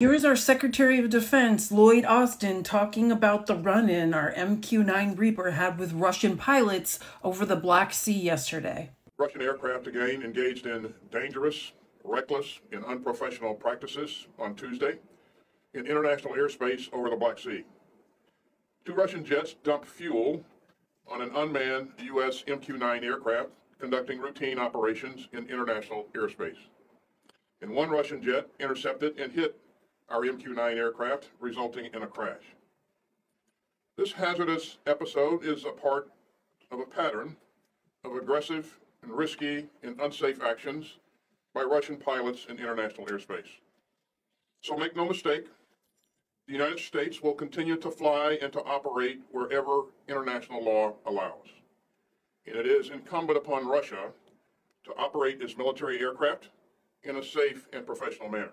Here is our Secretary of Defense, Lloyd Austin, talking about the run in our MQ 9 Reaper had with Russian pilots over the Black Sea yesterday. Russian aircraft again engaged in dangerous, reckless, and unprofessional practices on Tuesday in international airspace over the Black Sea. Two Russian jets dumped fuel on an unmanned U.S. MQ 9 aircraft conducting routine operations in international airspace. And one Russian jet intercepted and hit our MQ 9 aircraft, resulting in a crash. This hazardous episode is a part of a pattern of aggressive and risky and unsafe actions by Russian pilots in international airspace. So make no mistake, the United States will continue to fly and to operate wherever international law allows. And it is incumbent upon Russia to operate its military aircraft in a safe and professional manner.